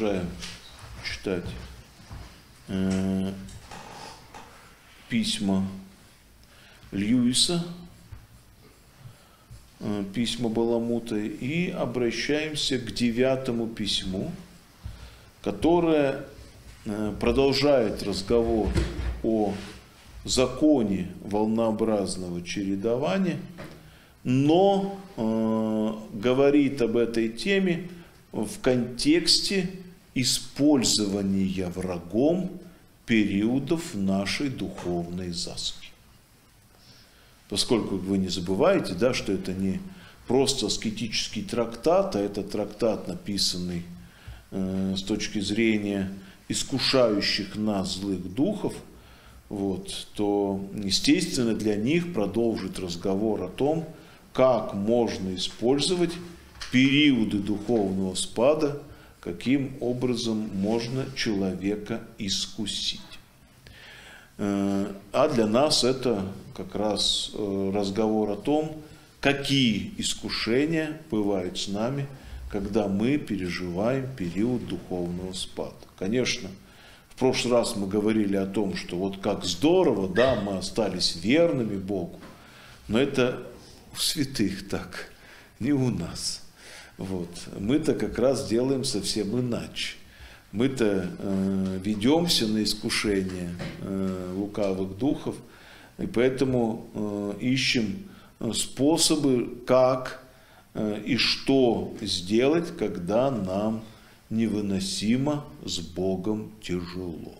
продолжаем читать э, письма Льюиса, э, письма Баламута, и обращаемся к девятому письму, которое э, продолжает разговор о законе волнообразного чередования, но э, говорит об этой теме в контексте использования врагом периодов нашей духовной заски. Поскольку вы не забываете, да, что это не просто аскетический трактат, а это трактат, написанный э, с точки зрения искушающих нас злых духов, вот, то, естественно, для них продолжит разговор о том, как можно использовать периоды духовного спада, каким образом можно человека искусить. Э, а для нас это как раз э, разговор о том, какие искушения бывают с нами, когда мы переживаем период духовного спада. Конечно, в прошлый раз мы говорили о том, что вот как здорово, да, мы остались верными Богу, но это у святых так, не у нас. Вот. Мы-то как раз делаем совсем иначе. Мы-то э, ведемся на искушение э, лукавых духов, и поэтому э, ищем способы, как э, и что сделать, когда нам невыносимо с Богом тяжело.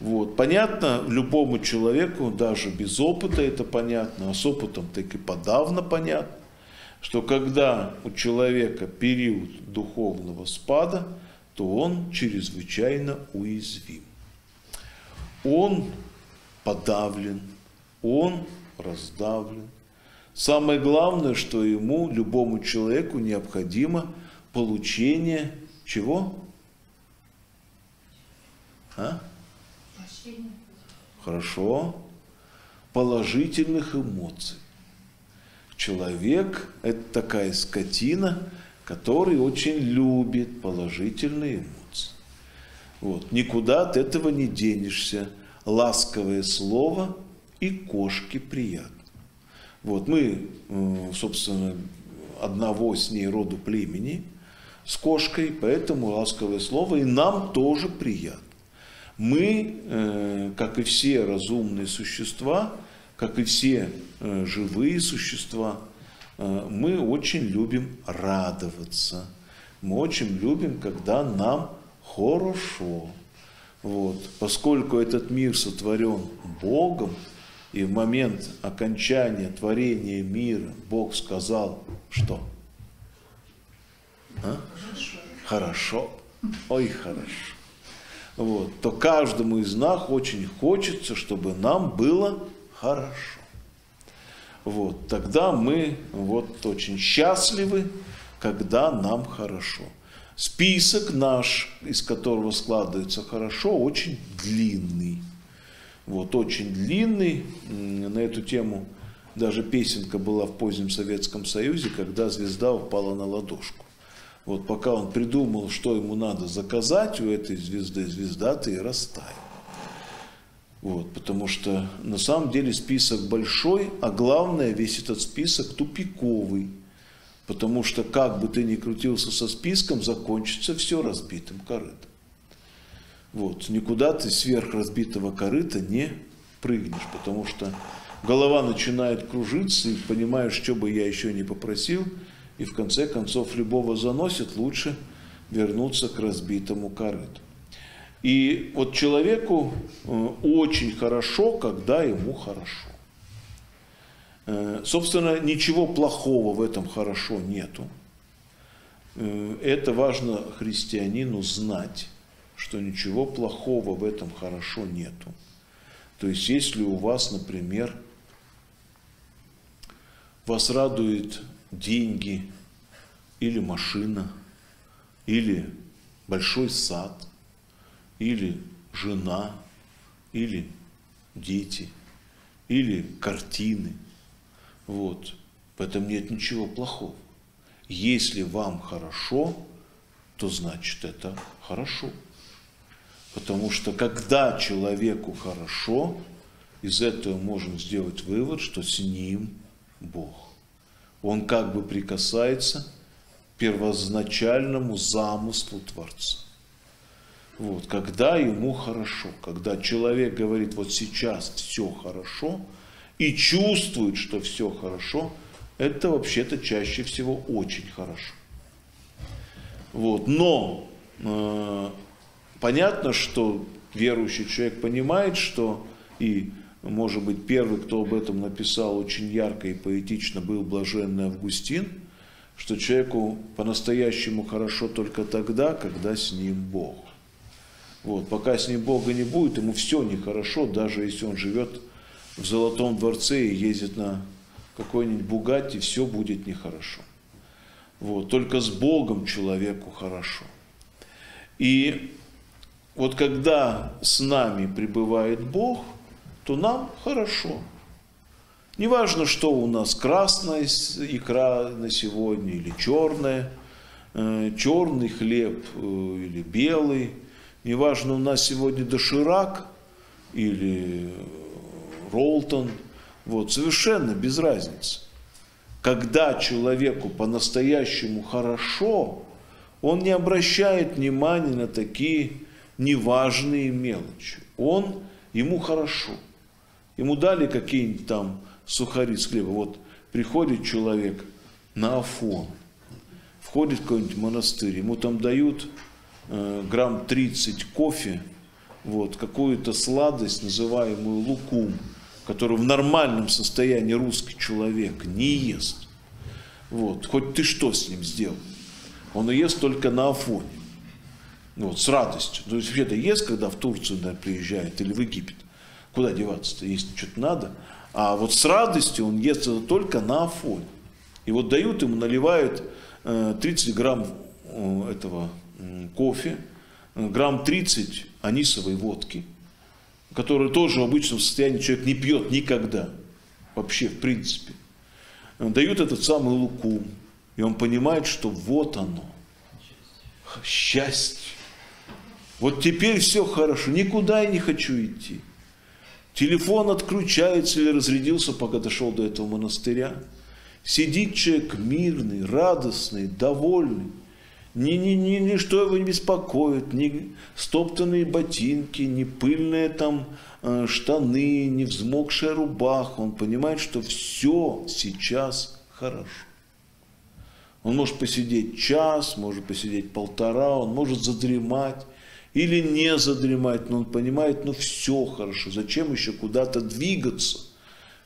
Вот. Понятно любому человеку, даже без опыта это понятно, а с опытом так и подавно понятно, что когда у человека период духовного спада, то он чрезвычайно уязвим. Он подавлен, он раздавлен. Самое главное, что ему, любому человеку, необходимо получение чего? А? Хорошо. Положительных эмоций. Человек – это такая скотина, который очень любит положительные эмоции. Вот. Никуда от этого не денешься. Ласковое слово и кошке приятно. Вот. Мы, э, собственно, одного с ней роду племени с кошкой, поэтому ласковое слово и нам тоже приятно. Мы, э, как и все разумные существа, как и все э, живые существа, э, мы очень любим радоваться. Мы очень любим, когда нам хорошо. Вот. Поскольку этот мир сотворен Богом, и в момент окончания творения мира Бог сказал, что? А? Хорошо. Ой, хорошо вот, то каждому из нас очень хочется, чтобы нам было хорошо. Вот, тогда мы вот очень счастливы, когда нам хорошо. Список наш, из которого складывается хорошо, очень длинный. Вот, очень длинный. На эту тему даже песенка была в позднем Советском Союзе, когда звезда упала на ладошку. Вот пока он придумал, что ему надо заказать у этой звезды, звезда-то и растаяла. Вот, потому что на самом деле список большой, а главное, весь этот список тупиковый. Потому что как бы ты ни крутился со списком, закончится все разбитым корытом. Вот, никуда ты сверх разбитого корыта не прыгнешь, потому что голова начинает кружиться, и понимаешь, что бы я еще не попросил – и в конце концов любого заносит, лучше вернуться к разбитому корыту. И вот человеку э, очень хорошо, когда ему хорошо. Э, собственно, ничего плохого в этом хорошо нету. Э, это важно христианину знать, что ничего плохого в этом хорошо нету. То есть, если у вас, например, вас радует деньги или машина, или большой сад, или жена, или дети, или картины. Вот. В этом нет ничего плохого. Если вам хорошо, то значит это хорошо. Потому что когда человеку хорошо, из этого можно сделать вывод, что с ним Бог. Он как бы прикасается к первозначальному замыслу Творца. Вот, когда ему хорошо, когда человек говорит, вот сейчас все хорошо, и чувствует, что все хорошо, это вообще-то чаще всего очень хорошо. Вот, но э, понятно, что верующий человек понимает, что и, может быть, первый, кто об этом написал очень ярко и поэтично, был блаженный Августин, что человеку по-настоящему хорошо только тогда, когда с ним Бог. Вот, пока с ним Бога не будет, ему все нехорошо, даже если он живет в Золотом дворце и ездит на какой-нибудь Бугатти, все будет нехорошо. Вот, только с Богом человеку хорошо. И вот когда с нами пребывает Бог, то нам хорошо. Неважно, что у нас красная икра на сегодня или черная, э, черный хлеб э, или белый – Неважно, у нас сегодня доширак или Ролтон, вот, совершенно без разницы. Когда человеку по-настоящему хорошо, он не обращает внимания на такие неважные мелочи. Он, ему хорошо. Ему дали какие-нибудь там сухари с хлеба. Вот приходит человек на Афон, входит в какой-нибудь монастырь, ему там дают Э, грамм 30 кофе, вот, какую-то сладость, называемую лукум, которую в нормальном состоянии русский человек не ест. Вот, хоть ты что с ним сделал? Он ест только на Афоне. Вот, с радостью. То есть вообще-то ест, когда в Турцию да, приезжает или в Египет. Куда деваться-то, если что-то надо. А вот с радостью он ест это только на Афоне. И вот дают ему, наливают 30 э, грамм э, этого кофе, э, грамм 30 анисовой водки, которую тоже в обычном состоянии человек не пьет никогда, вообще в принципе. Э, дают этот самый лукум, и он понимает, что вот оно, счастье. Вот теперь все хорошо, никуда я не хочу идти. Телефон отключается или разрядился, пока дошел до этого монастыря. Сидит человек мирный, радостный, довольный ни, ни, ни, ничто его не беспокоит, ни стоптанные ботинки, ни пыльные там э, штаны, ни взмокшая рубаха. Он понимает, что все сейчас хорошо. Он может посидеть час, может посидеть полтора, он может задремать или не задремать, но он понимает, ну все хорошо, зачем еще куда-то двигаться,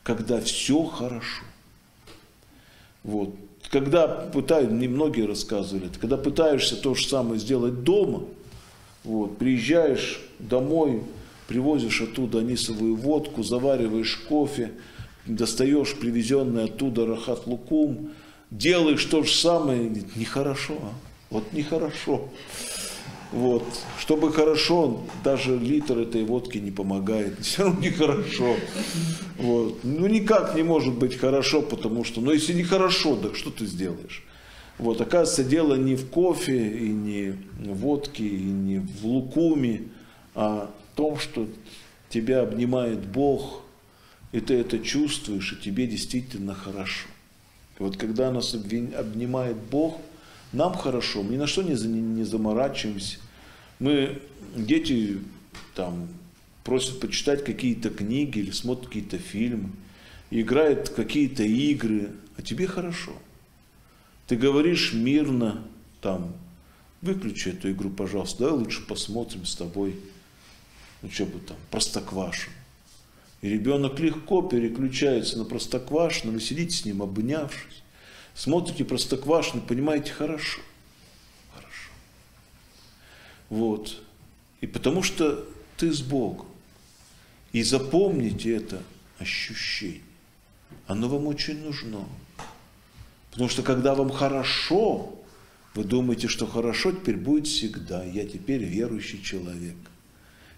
когда все хорошо. Вот когда пытаются, немногие рассказывали, когда пытаешься то же самое сделать дома, вот, приезжаешь домой, привозишь оттуда анисовую водку, завариваешь кофе, достаешь привезенный оттуда рахат лукум, делаешь то же самое, нехорошо, а? вот нехорошо. Вот. Чтобы хорошо, даже литр этой водки не помогает. Все равно нехорошо. Вот. Ну никак не может быть хорошо, потому что, ну если не хорошо, так что ты сделаешь? Вот, оказывается, дело не в кофе, и не в водке, и не в лукуме, а в том, что тебя обнимает Бог, и ты это чувствуешь, и тебе действительно хорошо. И вот когда нас обнимает Бог – нам хорошо, мы ни на что не, не заморачиваемся. Мы, дети там просят почитать какие-то книги или смотрят какие-то фильмы, играют какие-то игры, а тебе хорошо. Ты говоришь мирно, там, выключи эту игру, пожалуйста, давай лучше посмотрим с тобой, ну что бы там, простоквашину. И ребенок легко переключается на простоквашину, вы сидите с ним обнявшись смотрите Простоквашино, понимаете хорошо. Хорошо. Вот. И потому что ты с Богом. И запомните это ощущение. Оно вам очень нужно. Потому что когда вам хорошо, вы думаете, что хорошо теперь будет всегда. Я теперь верующий человек.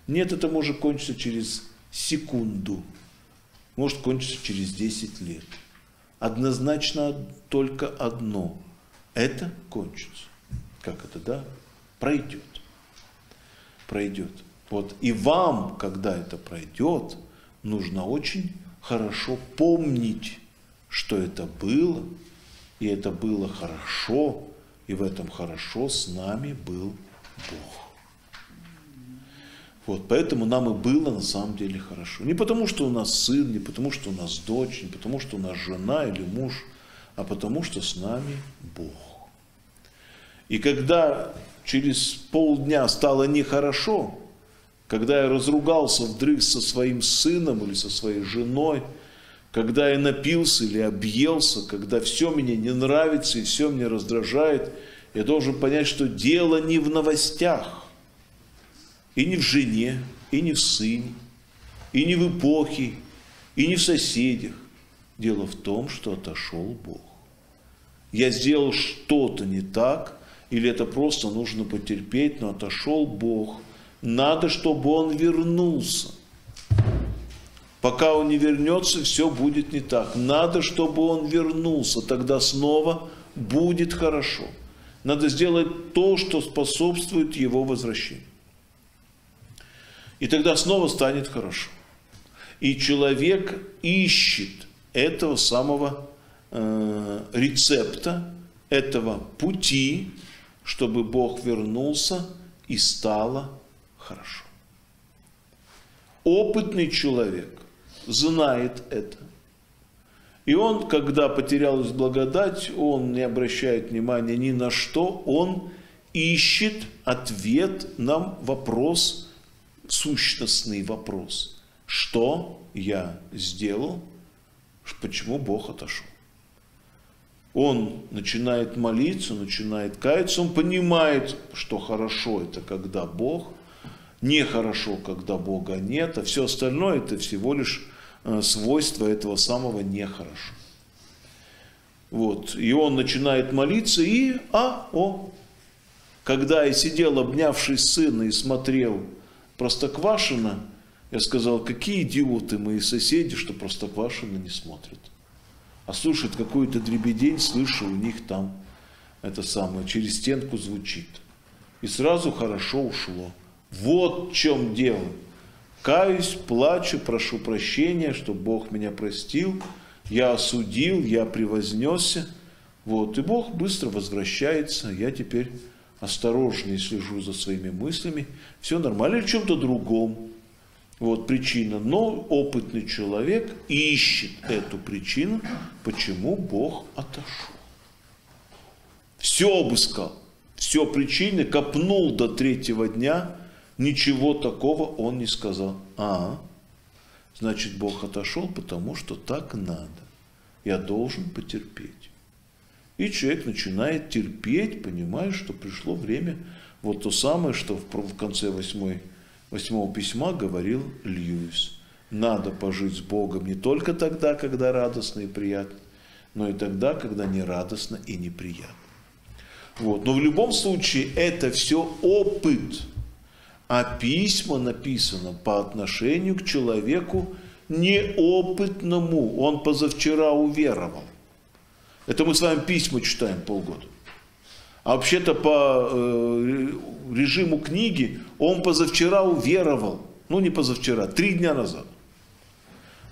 Нет, это может кончиться через секунду. Может кончиться через 10 лет однозначно только одно. Это кончится. Как это, да? Пройдет. Пройдет. Вот. И вам, когда это пройдет, нужно очень хорошо помнить, что это было, и это было хорошо, и в этом хорошо с нами был Бог. Вот, поэтому нам и было на самом деле хорошо. Не потому, что у нас сын, не потому, что у нас дочь, не потому, что у нас жена или муж, а потому, что с нами Бог. И когда через полдня стало нехорошо, когда я разругался вдрыг со своим сыном или со своей женой, когда я напился или объелся, когда все мне не нравится и все мне раздражает, я должен понять, что дело не в новостях, и не в жене, и не в сыне, и не в эпохе, и не в соседях. Дело в том, что отошел Бог. Я сделал что-то не так, или это просто нужно потерпеть, но отошел Бог. Надо, чтобы Он вернулся. Пока Он не вернется, все будет не так. Надо, чтобы Он вернулся, тогда снова будет хорошо. Надо сделать то, что способствует Его возвращению. И тогда снова станет хорошо. И человек ищет этого самого э, рецепта, этого пути, чтобы Бог вернулся и стало хорошо. Опытный человек знает это. И он, когда потерялась благодать, он не обращает внимания ни на что, он ищет ответ на вопрос – сущностный вопрос. Что я сделал, почему Бог отошел? Он начинает молиться, начинает каяться, он понимает, что хорошо это когда Бог, нехорошо, когда Бога нет, а все остальное это всего лишь э, свойство этого самого нехорошо. Вот. И он начинает молиться, и, а, о, когда я сидел, обнявшись сына, и смотрел Простоквашино, я сказал, какие идиоты мои соседи, что Простоквашино не смотрят. А слушают какой-то дребедень, слышу, у них там это самое, через стенку звучит. И сразу хорошо ушло. Вот в чем дело. Каюсь, плачу, прошу прощения, чтобы Бог меня простил. Я осудил, я превознесся. Вот, и Бог быстро возвращается. Я теперь осторожнее слежу за своими мыслями, все нормально, или чем-то другом. Вот причина. Но опытный человек ищет эту причину, почему Бог отошел. Все обыскал, все причины, копнул до третьего дня, ничего такого он не сказал. А, значит, Бог отошел, потому что так надо. Я должен потерпеть. И человек начинает терпеть, понимая, что пришло время, вот то самое, что в конце восьмой, восьмого письма говорил Льюис. Надо пожить с Богом не только тогда, когда радостно и приятно, но и тогда, когда не радостно и неприятно. Вот. Но в любом случае это все опыт, а письма написано по отношению к человеку неопытному. Он позавчера уверовал. Это мы с вами письма читаем полгода. А вообще-то по э, режиму книги он позавчера уверовал. Ну, не позавчера, три дня назад.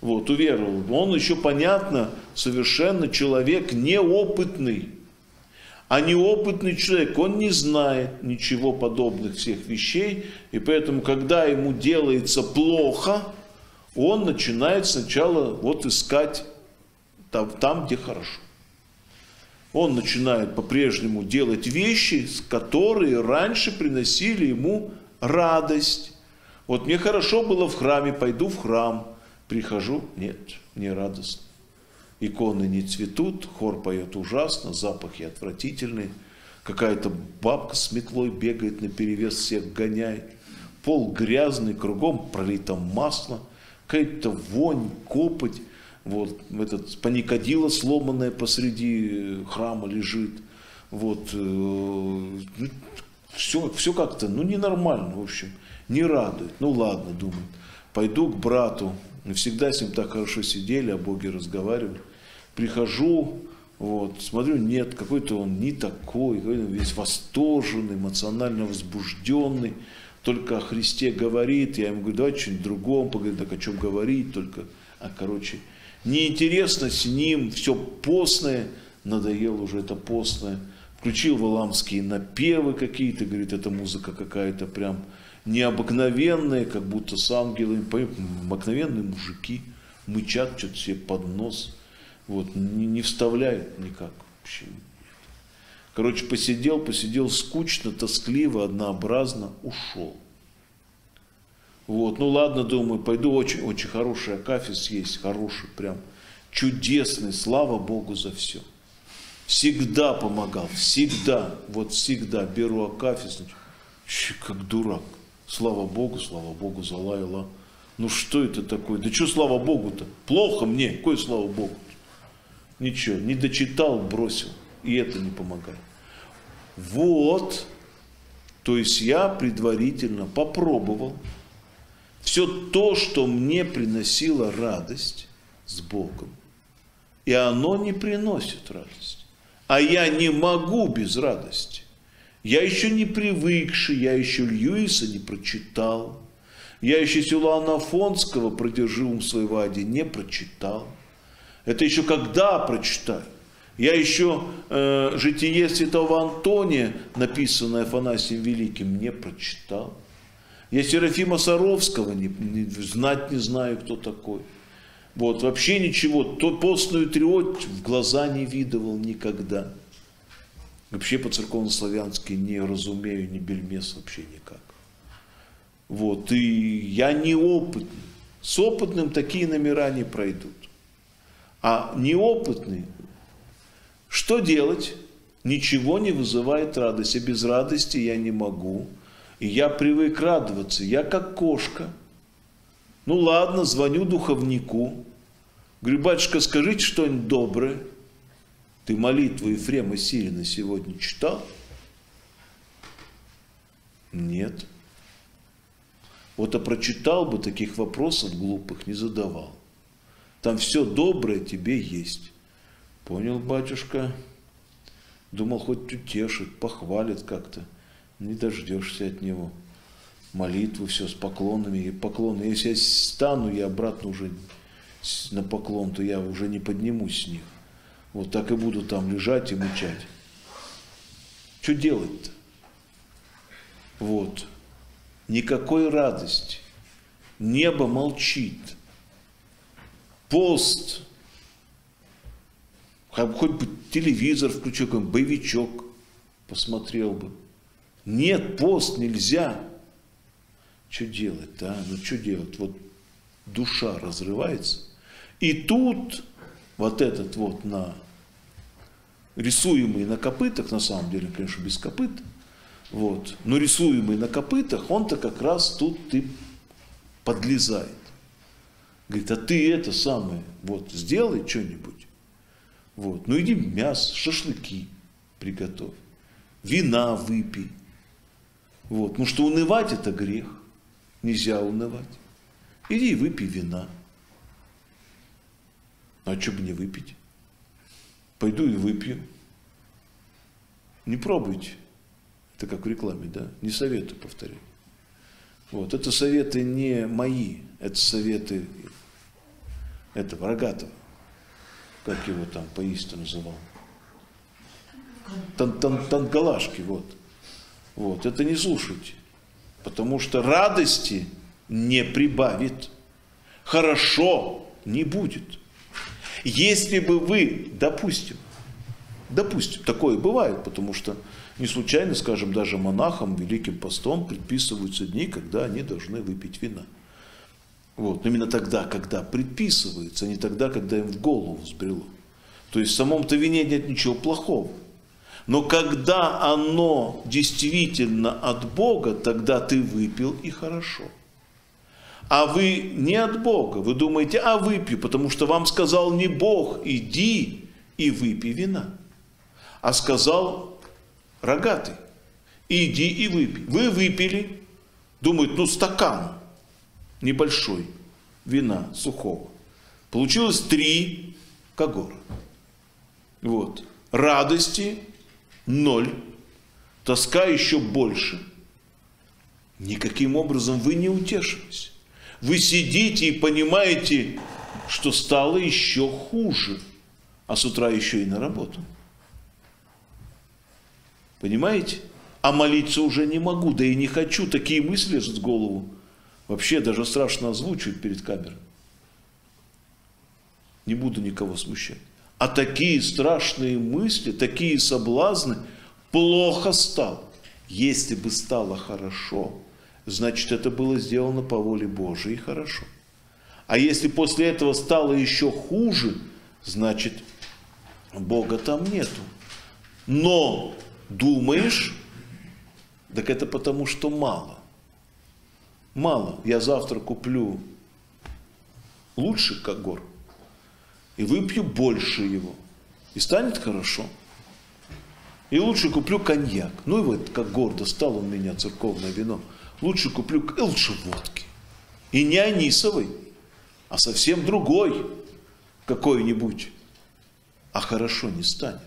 Вот, уверовал. Он еще, понятно, совершенно человек неопытный. А неопытный человек, он не знает ничего подобных всех вещей. И поэтому, когда ему делается плохо, он начинает сначала вот искать там, там где хорошо он начинает по-прежнему делать вещи, которые раньше приносили ему радость. Вот мне хорошо было в храме, пойду в храм, прихожу, нет, не радостно. Иконы не цветут, хор поет ужасно, запахи отвратительные. Какая-то бабка с метлой бегает на перевес, всех гоняет. Пол грязный, кругом пролито масло, какая-то вонь, копоть. Вот, этот паникодила сломанная посреди храма лежит. Вот, э, все, все как-то, ну, ненормально, в общем, не радует. Ну, ладно, думаю, пойду к брату. Всегда с ним так хорошо сидели, о Боге разговаривали. Прихожу, Вот, смотрю, нет, какой-то он не такой, весь восторженный, эмоционально возбужденный, только о Христе говорит, я ему говорю, давай что-нибудь другом поговорим, так о чем говорить, только, а короче, неинтересно с ним, все постное, надоело уже это постное, включил валамские напевы какие-то, говорит, эта музыка какая-то прям необыкновенная, как будто с ангелами, обыкновенные мужики, мычат что-то себе под нос, вот, не, не вставляют никак вообще. Короче, посидел, посидел скучно, тоскливо, однообразно, ушел. Вот, ну ладно, думаю, пойду, очень, очень хороший акафис есть, хороший прям, чудесный, слава Богу за все. Всегда помогал, всегда, вот всегда беру акафис, как дурак. Слава Богу, слава Богу, залаяла. Ну что это такое? Да что слава Богу-то? Плохо мне, какое слава Богу? -то? Ничего, не дочитал, бросил. И это не помогает. Вот, то есть я предварительно попробовал все то, что мне приносило радость с Богом. И оно не приносит радость. А я не могу без радости. Я еще не привыкший, я еще Льюиса не прочитал. Я еще Силуана Афонского «Продержи ум своего Ади» не прочитал. Это еще когда прочитаю? Я еще э, житие святого Антония, написанное Афанасием Великим, не прочитал. Я Серафима Саровского не, не, знать не знаю, кто такой. Вот, вообще ничего, то постную триоть в глаза не видывал никогда. Вообще по-церковно-славянски не разумею ни бельмес вообще никак. Вот, и я неопытный. С опытным такие номера не пройдут. А неопытный, что делать? Ничего не вызывает радости. Без радости я не могу. И я привык радоваться. Я как кошка. Ну ладно, звоню духовнику. Говорю, батюшка, скажите что-нибудь доброе. Ты молитву Ефрема Сирина сегодня читал? Нет. Вот а прочитал бы, таких вопросов глупых не задавал. Там все доброе тебе есть. Понял, батюшка? Думал, хоть утешит, похвалит как-то. Не дождешься от него. Молитву все с поклонами и поклоны. Если я стану, я обратно уже на поклон, то я уже не поднимусь с них. Вот так и буду там лежать и мучать. Что делать-то? Вот. Никакой радости. Небо молчит пост, хоть бы телевизор включил, какой-нибудь боевичок посмотрел бы. Нет, пост нельзя. Что делать, да? Ну что делать? Вот душа разрывается. И тут вот этот вот на рисуемый на копытах, на самом деле, конечно, без копыт, вот, но рисуемый на копытах, он-то как раз тут ты подлезает. Говорит, а ты это самое, вот, сделай что-нибудь. Вот, ну иди мясо, шашлыки приготовь, вина выпей. Вот, ну что унывать это грех, нельзя унывать. Иди и выпей вина. А что бы не выпить? Пойду и выпью. Не пробуйте. Это как в рекламе, да? Не советую повторять. Вот, это советы не мои, это советы этого Рогатого, как его там поисто называл, Тан -тан Тангалашки, вот. Вот, это не слушайте, потому что радости не прибавит, хорошо не будет. Если бы вы, допустим, допустим, такое бывает, потому что не случайно, скажем, даже монахам великим постом предписываются дни, когда они должны выпить вина. Вот. Но именно тогда, когда предписывается, а не тогда, когда им в голову взбрело. То есть в самом-то вине нет ничего плохого. Но когда оно действительно от Бога, тогда ты выпил и хорошо. А вы не от Бога, вы думаете, а выпью, потому что вам сказал не Бог, иди и выпей вина. А сказал рогатый, иди и выпей. Вы выпили, думают, ну стакан, небольшой вина сухого. Получилось три когора. Вот. Радости ноль. Тоска еще больше. Никаким образом вы не утешились. Вы сидите и понимаете, что стало еще хуже, а с утра еще и на работу. Понимаете? А молиться уже не могу, да и не хочу. Такие мысли лезут в голову. Вообще даже страшно озвучивать перед камерой. Не буду никого смущать. А такие страшные мысли, такие соблазны, плохо стало. Если бы стало хорошо, значит это было сделано по воле Божией хорошо. А если после этого стало еще хуже, значит Бога там нету. Но думаешь, так это потому, что мало. Мало. Я завтра куплю лучше, как гор, и выпью больше его. И станет хорошо. И лучше куплю коньяк. Ну и вот, как гордо стал он меня, церковное вино. Лучше куплю, и лучше водки. И не анисовой, а совсем другой какой-нибудь. А хорошо не станет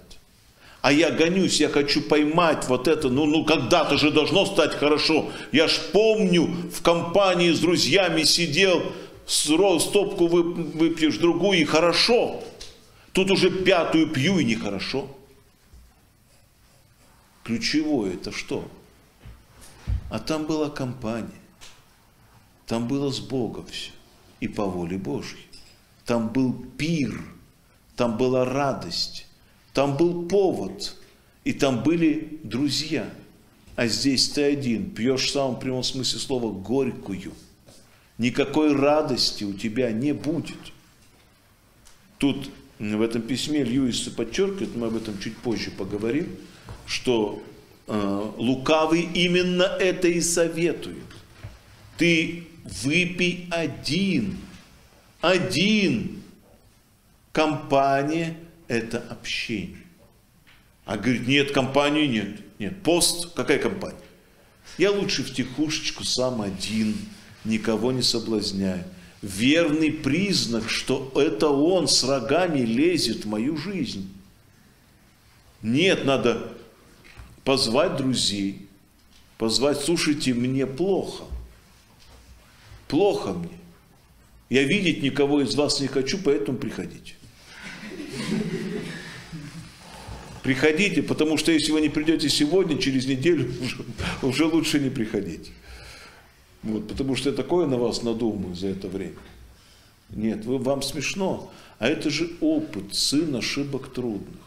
а я гонюсь, я хочу поймать вот это, ну, ну когда-то же должно стать хорошо. Я ж помню, в компании с друзьями сидел, стопку выпьешь, другую, и хорошо. Тут уже пятую пью, и нехорошо. Ключевое это что? А там была компания. Там было с Богом все. И по воле Божьей. Там был пир. Там была радость. Там был повод, и там были друзья. А здесь ты один, пьешь в самом прямом смысле слова горькую. Никакой радости у тебя не будет. Тут в этом письме Льюиса подчеркивает, мы об этом чуть позже поговорим, что э, лукавый именно это и советует. Ты выпей один, один. Компания это общение. А говорит, нет, компании нет. Нет, пост, какая компания? Я лучше в тихушечку сам один, никого не соблазняю. Верный признак, что это он с рогами лезет в мою жизнь. Нет, надо позвать друзей, позвать, слушайте, мне плохо. Плохо мне. Я видеть никого из вас не хочу, поэтому приходите. Приходите, потому что если вы не придете сегодня, через неделю уже, уже лучше не приходить. Вот, потому что я такое на вас надумаю за это время. Нет, вы, вам смешно, а это же опыт, сын ошибок трудных.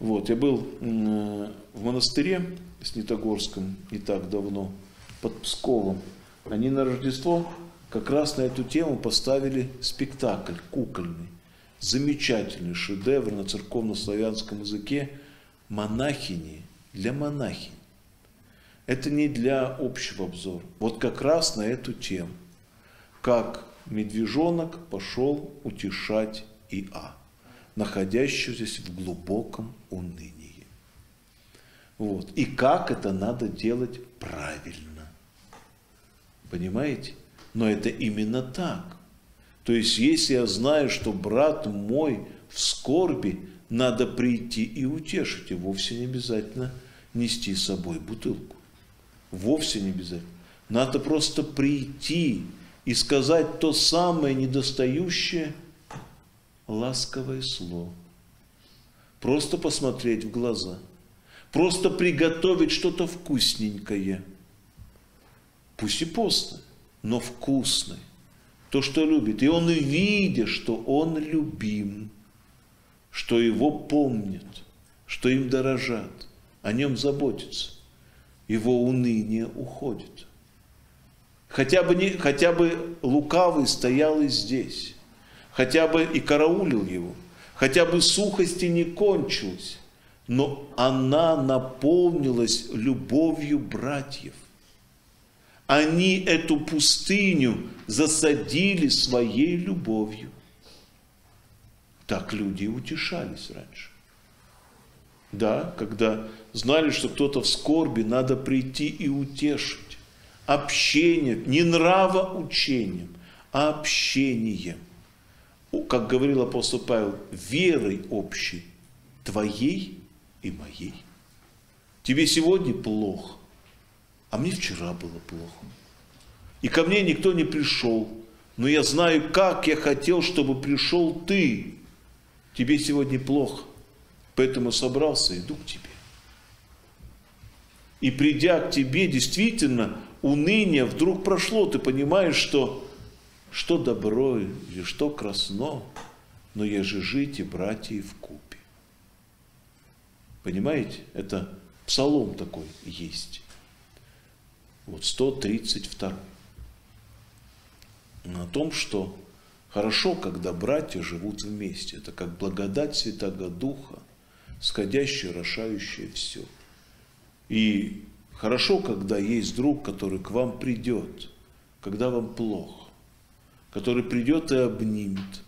Вот, я был в монастыре Снитогорском не так давно, под Псковом. Они на Рождество как раз на эту тему поставили спектакль кукольный замечательный шедевр на церковно-славянском языке монахини для монахинь. Это не для общего обзора. Вот как раз на эту тему. Как медвежонок пошел утешать Иа, находящегося здесь в глубоком унынии. Вот. И как это надо делать правильно. Понимаете? Но это именно так. То есть, если я знаю, что брат мой в скорби, надо прийти и утешить, и вовсе не обязательно нести с собой бутылку. Вовсе не обязательно. Надо просто прийти и сказать то самое недостающее ласковое слово. Просто посмотреть в глаза. Просто приготовить что-то вкусненькое. Пусть и постное, но вкусное то, что любит. И он видит, что он любим, что его помнят, что им дорожат, о нем заботятся. Его уныние уходит. Хотя бы, не, хотя бы лукавый стоял и здесь, хотя бы и караулил его, хотя бы сухости не кончилась, но она наполнилась любовью братьев. Они эту пустыню засадили своей любовью. Так люди утешались раньше. Да, когда знали, что кто-то в скорби, надо прийти и утешить. Общение, не нравоучением, а общением. Как говорил апостол Павел, верой общей твоей и моей. Тебе сегодня плохо, а мне вчера было плохо. И ко мне никто не пришел, но я знаю, как я хотел, чтобы пришел ты. Тебе сегодня плохо, поэтому собрался, иду к тебе. И придя к тебе, действительно, уныние вдруг прошло. Ты понимаешь, что что добро или что красно, но я же жить и братья в купе. Понимаете? Это псалом такой есть. Вот 132. О том, что хорошо, когда братья живут вместе. Это как благодать Святого Духа, сходящая, рошающая все. И хорошо, когда есть друг, который к вам придет, когда вам плохо, который придет и обнимет,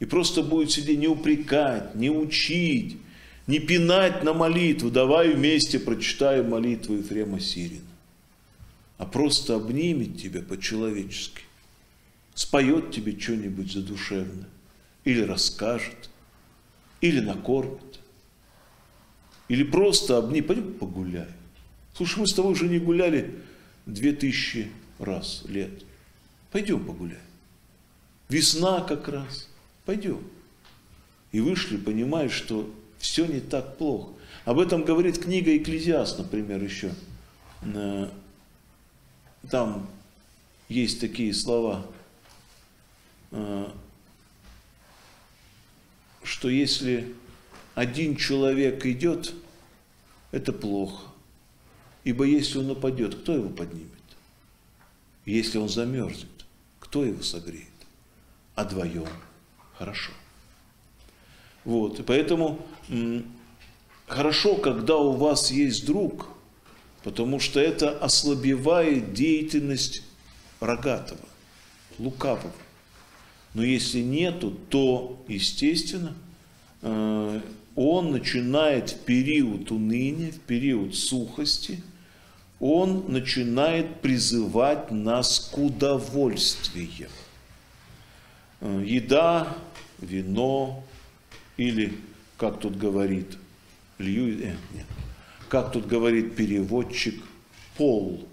и просто будет сидеть не упрекать, не учить, не пинать на молитву, давай вместе прочитаем молитву Ефрема Сирина, а просто обнимет тебя по-человечески, споет тебе что-нибудь задушевное, или расскажет, или накормит, или просто обни, пойдем погуляем. Слушай, мы с тобой уже не гуляли две тысячи раз лет. Пойдем погуляем. Весна как раз. Пойдем. И вышли, понимая, что все не так плохо. Об этом говорит книга Экклезиаст, например, еще. Э, там есть такие слова, э, что если один человек идет, это плохо. Ибо если он упадет, кто его поднимет? Если он замерзнет, кто его согреет? А двоем хорошо. Вот, и поэтому хорошо, когда у вас есть друг, потому что это ослабевает деятельность рогатого, лукавого. Но если нету, то, естественно, э, он начинает в период уныния, в период сухости, он начинает призывать нас к удовольствиям. Э, еда, вино или, как тут говорит Лью, э, нет, как тут говорит переводчик, пол.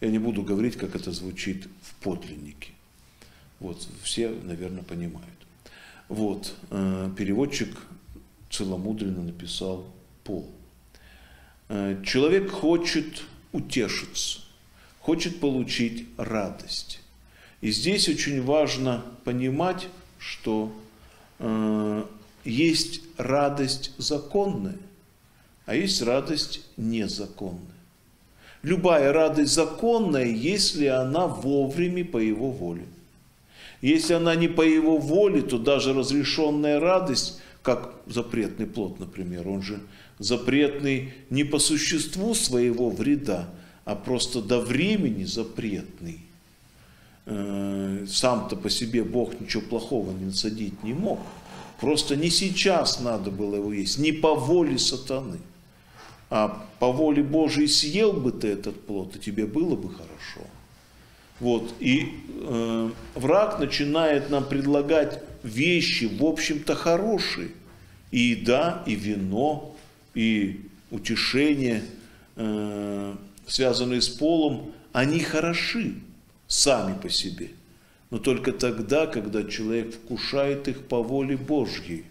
Я не буду говорить, как это звучит в подлиннике. Вот, все, наверное, понимают. Вот, э, переводчик целомудренно написал пол. Э, человек хочет утешиться, хочет получить радость. И здесь очень важно понимать, что э, есть радость законная, а есть радость незаконная. Любая радость законная, если она вовремя по его воле. Если она не по его воле, то даже разрешенная радость как запретный плод, например. Он же запретный не по существу своего вреда, а просто до времени запретный. Э, сам-то по себе Бог ничего плохого не насадить не мог. Просто не сейчас надо было его есть, не по воле сатаны. А по воле Божией съел бы ты этот плод, и тебе было бы хорошо. Вот, и э, враг начинает нам предлагать вещи, в общем-то, хорошие. И еда, и вино, и утешение, э, связанные с полом, они хороши сами по себе. Но только тогда, когда человек вкушает их по воле Божьей,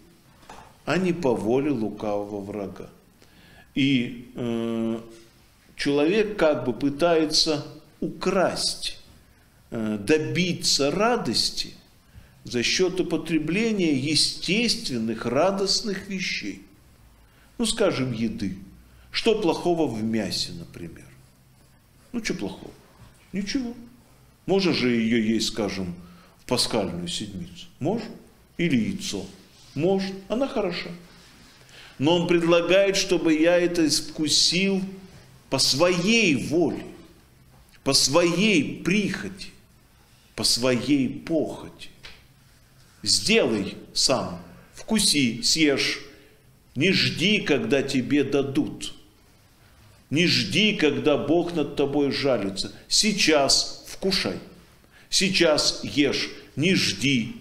а не по воле лукавого врага. И э, человек как бы пытается украсть, добиться радости за счет употребления естественных радостных вещей. Ну, скажем, еды. Что плохого в мясе, например? Ну, что плохого? Ничего. Можно же ее есть, скажем, в пасхальную седмицу? Можно. Или яйцо? Можно. Она хороша. Но он предлагает, чтобы я это вкусил по своей воле, по своей прихоти, по своей похоти. Сделай сам, вкуси, съешь. Не жди, когда тебе дадут. Не жди, когда Бог над тобой жалится. Сейчас вкушай. Сейчас ешь, не жди.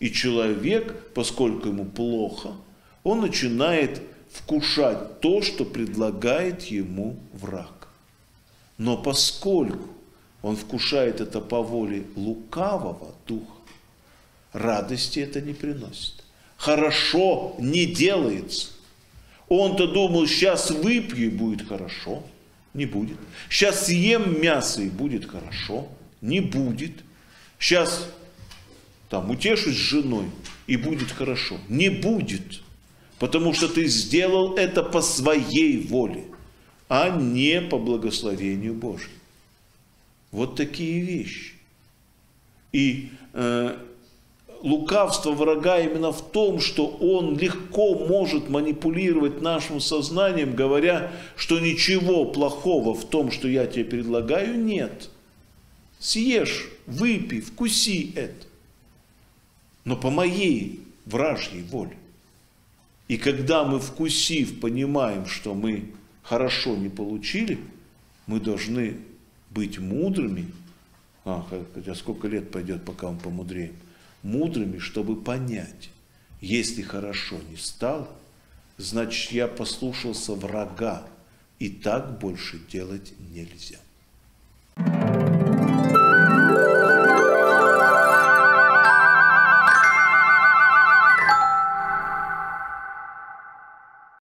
И человек, поскольку ему плохо, он начинает вкушать то, что предлагает ему враг. Но поскольку он вкушает это по воле лукавого духа, радости это не приносит. Хорошо не делается. Он-то думал, сейчас выпью и будет хорошо. Не будет. Сейчас съем мясо и будет хорошо. Не будет. Сейчас там утешусь с женой и будет хорошо. Не будет. Потому что ты сделал это по своей воле, а не по благословению Божьему. Вот такие вещи. И э, лукавство врага именно в том, что он легко может манипулировать нашим сознанием, говоря, что ничего плохого в том, что я тебе предлагаю, нет. Съешь, выпей, вкуси это. Но по моей вражьей воле. И когда мы, вкусив, понимаем, что мы хорошо не получили, мы должны быть мудрыми, а, хотя сколько лет пойдет, пока мы помудреем, мудрыми, чтобы понять, если хорошо не стало, значит я послушался врага, и так больше делать нельзя.